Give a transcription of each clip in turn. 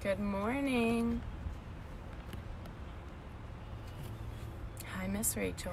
Good morning. Hi, Miss Rachel.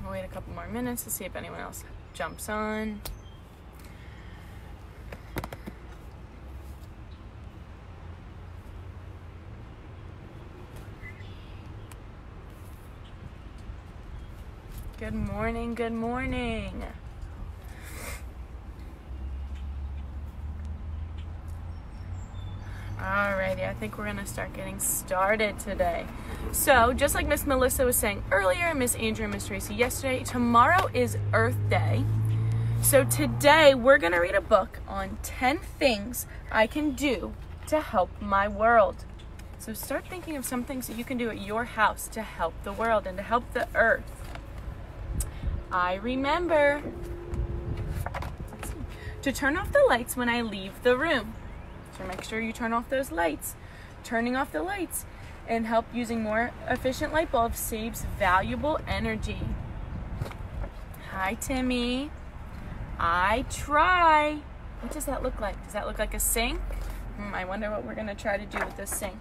We'll wait a couple more minutes to see if anyone else jumps on. Good morning, good morning. Alrighty, I think we're gonna start getting started today. So, just like Miss Melissa was saying earlier, Miss Andrea and Miss Tracy yesterday, tomorrow is Earth Day. So today we're gonna read a book on 10 things I can do to help my world. So start thinking of some things that you can do at your house to help the world and to help the earth. I remember to turn off the lights when I leave the room. So make sure you turn off those lights. Turning off the lights and help using more efficient light bulbs saves valuable energy. Hi, Timmy. I try. What does that look like? Does that look like a sink? Hmm, I wonder what we're gonna try to do with this sink.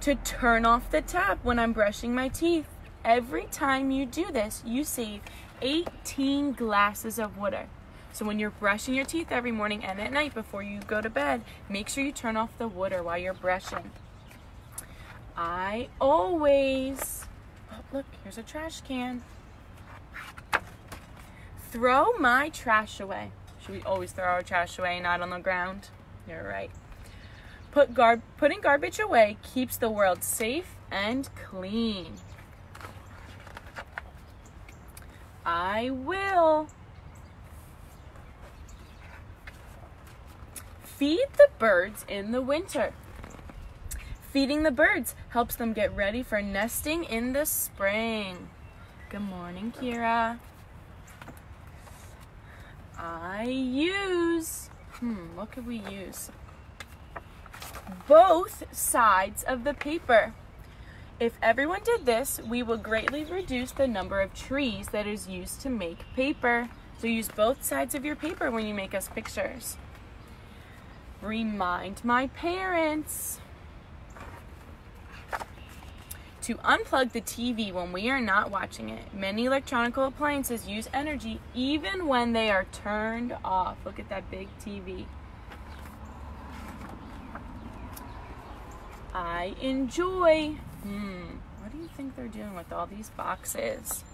To turn off the tap when I'm brushing my teeth. Every time you do this, you save 18 glasses of water. So when you're brushing your teeth every morning and at night before you go to bed, make sure you turn off the water while you're brushing. I always, oh, look, here's a trash can. Throw my trash away. Should we always throw our trash away, not on the ground? You're right. Put gar- putting garbage away keeps the world safe and clean. I will. Feed the birds in the winter. Feeding the birds helps them get ready for nesting in the spring. Good morning, Kira. I use, hmm, what could we use? Both sides of the paper. If everyone did this, we will greatly reduce the number of trees that is used to make paper. So use both sides of your paper when you make us pictures. Remind my parents to unplug the TV when we are not watching it. Many electronic appliances use energy even when they are turned off. Look at that big TV. I enjoy. Hmm, what do you think they're doing with all these boxes?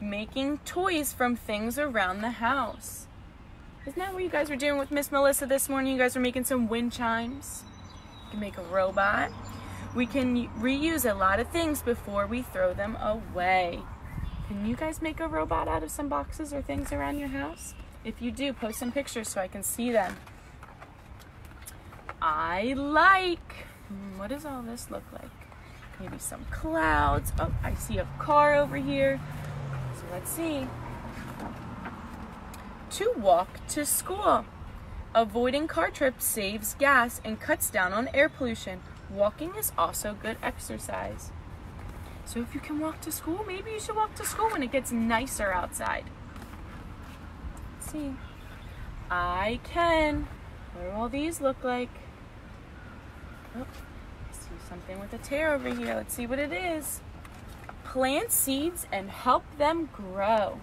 Making toys from things around the house. Isn't that what you guys were doing with Miss Melissa this morning? You guys were making some wind chimes. You can make a robot. We can reuse a lot of things before we throw them away. Can you guys make a robot out of some boxes or things around your house? If you do, post some pictures so I can see them. I like. Hmm, what does all this look like? Maybe some clouds. Oh, I see a car over here. So let's see. To walk to school. Avoiding car trips saves gas and cuts down on air pollution. Walking is also good exercise. So if you can walk to school, maybe you should walk to school when it gets nicer outside. Let's see. I can. What do all these look like? Oh, I see something with a tear over here. Let's see what it is. plant seeds and help them grow.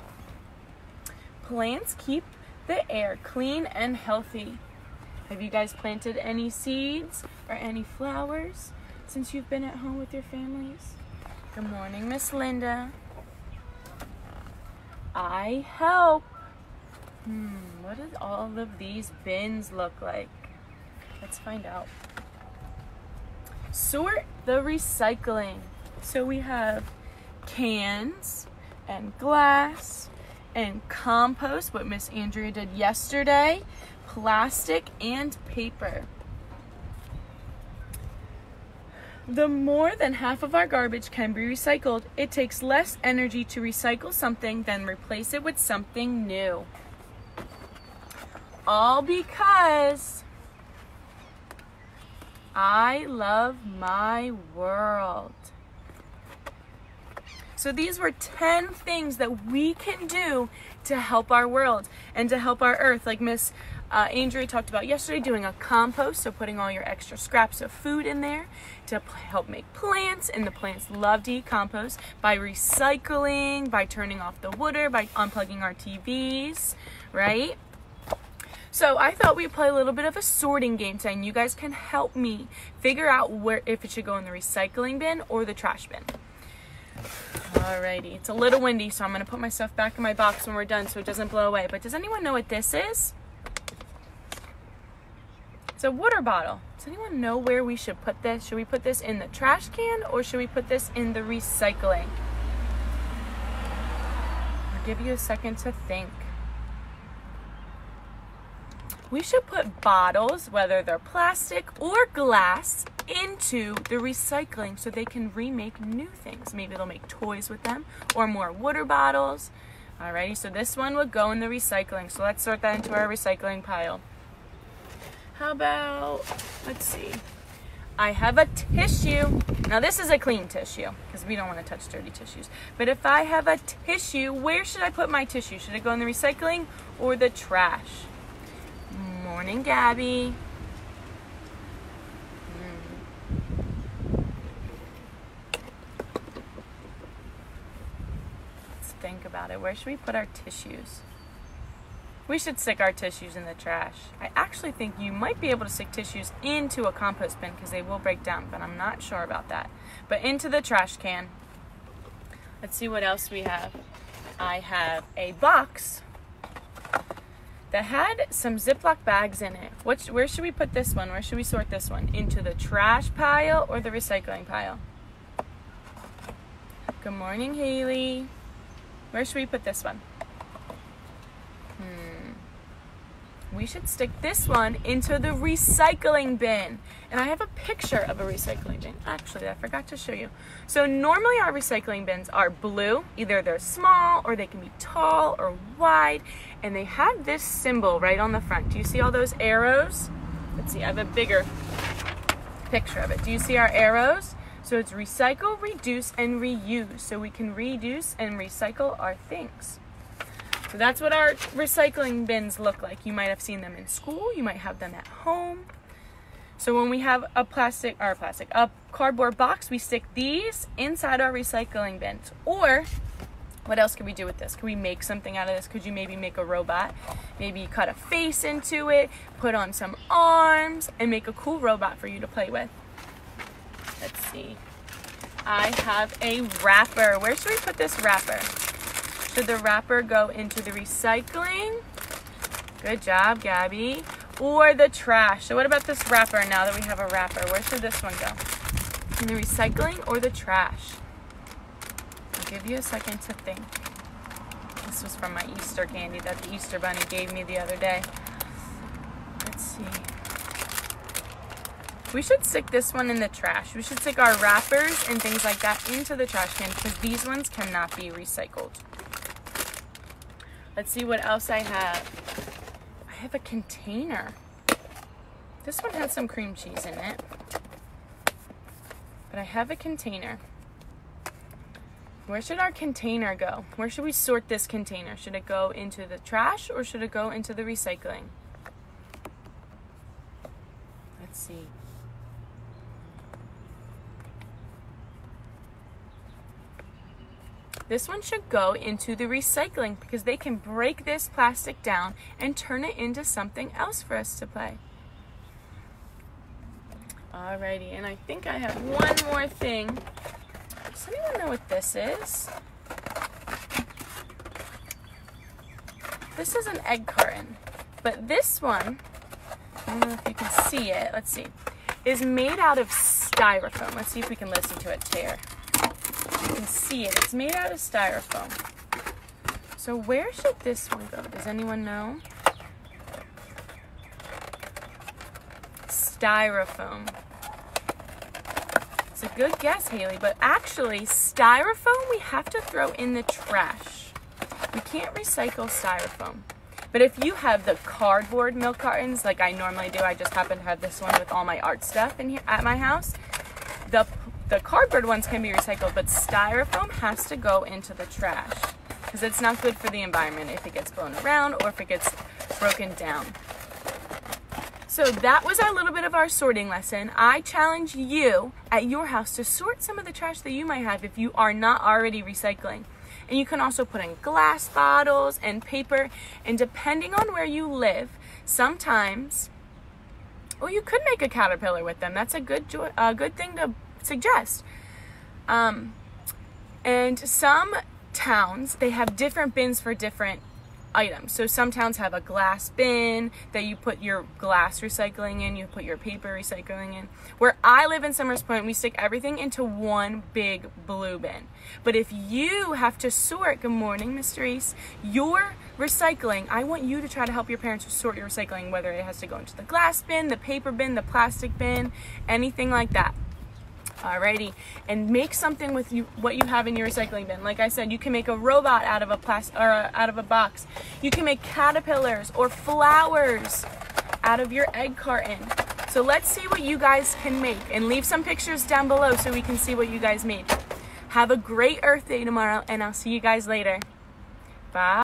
Plants keep the air clean and healthy. Have you guys planted any seeds or any flowers since you've been at home with your families? Good morning, Miss Linda. I help. Hmm, what does all of these bins look like? Let's find out. Sort the recycling. So we have cans and glass and compost, what Miss Andrea did yesterday, plastic and paper. The more than half of our garbage can be recycled, it takes less energy to recycle something than replace it with something new. All because I love my world. So these were 10 things that we can do to help our world and to help our earth, like Miss uh, Andrea talked about yesterday, doing a compost, so putting all your extra scraps of food in there to help make plants, and the plants love to eat compost by recycling, by turning off the water, by unplugging our TVs, right? So I thought we'd play a little bit of a sorting game today, and you guys can help me figure out where if it should go in the recycling bin or the trash bin. Alrighty, it's a little windy, so I'm gonna put my stuff back in my box when we're done so it doesn't blow away. But does anyone know what this is? It's a water bottle. Does anyone know where we should put this? Should we put this in the trash can or should we put this in the recycling? I'll give you a second to think. We should put bottles, whether they're plastic or glass, into the recycling so they can remake new things. Maybe they'll make toys with them or more water bottles. Alrighty, so this one would go in the recycling. So let's sort that into our recycling pile. How about, let's see. I have a tissue. Now this is a clean tissue because we don't want to touch dirty tissues. But if I have a tissue, where should I put my tissue? Should it go in the recycling or the trash? Morning, Gabby. Let's think about it. Where should we put our tissues? We should stick our tissues in the trash. I actually think you might be able to stick tissues into a compost bin because they will break down, but I'm not sure about that. But into the trash can. Let's see what else we have. I have a box that had some Ziploc bags in it. Which, where should we put this one? Where should we sort this one? Into the trash pile or the recycling pile? Good morning, Haley. Where should we put this one? We should stick this one into the recycling bin. And I have a picture of a recycling bin. Actually, I forgot to show you. So normally our recycling bins are blue. Either they're small or they can be tall or wide. And they have this symbol right on the front. Do you see all those arrows? Let's see, I have a bigger picture of it. Do you see our arrows? So it's recycle, reduce, and reuse. So we can reduce and recycle our things. So that's what our recycling bins look like. You might have seen them in school, you might have them at home. So when we have a plastic, or plastic, a cardboard box, we stick these inside our recycling bins. Or, what else could we do with this? Could we make something out of this? Could you maybe make a robot? Maybe cut a face into it, put on some arms, and make a cool robot for you to play with. Let's see. I have a wrapper. Where should we put this wrapper? Should the wrapper go into the recycling? Good job, Gabby. Or the trash. So what about this wrapper now that we have a wrapper? Where should this one go? In the recycling or the trash? I'll give you a second to think. This was from my Easter candy that the Easter Bunny gave me the other day. Let's see. We should stick this one in the trash. We should stick our wrappers and things like that into the trash can because these ones cannot be recycled. Let's see what else I have. I have a container. This one has some cream cheese in it. But I have a container. Where should our container go? Where should we sort this container? Should it go into the trash or should it go into the recycling? Let's see. This one should go into the recycling because they can break this plastic down and turn it into something else for us to play. Alrighty, and I think I have one more thing. Does anyone know what this is? This is an egg carton, but this one, I don't know if you can see it, let's see, is made out of styrofoam. Let's see if we can listen to it tear. You can see it, it's made out of styrofoam. So where should this one go? Does anyone know? Styrofoam. It's a good guess, Haley, but actually, styrofoam we have to throw in the trash. We can't recycle styrofoam. But if you have the cardboard milk cartons, like I normally do, I just happen to have this one with all my art stuff in here at my house. The cardboard ones can be recycled, but styrofoam has to go into the trash because it's not good for the environment if it gets blown around or if it gets broken down. So that was our little bit of our sorting lesson. I challenge you at your house to sort some of the trash that you might have if you are not already recycling. And you can also put in glass bottles and paper. And depending on where you live, sometimes, or you could make a caterpillar with them. That's a good, a good thing to suggest. Um, and some towns, they have different bins for different items. So some towns have a glass bin that you put your glass recycling in, you put your paper recycling in. Where I live in Somers Point, we stick everything into one big blue bin. But if you have to sort, good morning, Mr. Reese, your recycling, I want you to try to help your parents sort your recycling, whether it has to go into the glass bin, the paper bin, the plastic bin, anything like that. Alrighty, and make something with you what you have in your recycling bin. Like I said, you can make a robot out of a plastic or a, out of a box. You can make caterpillars or flowers out of your egg carton. So let's see what you guys can make and leave some pictures down below so we can see what you guys made. Have a great Earth Day tomorrow and I'll see you guys later. Bye.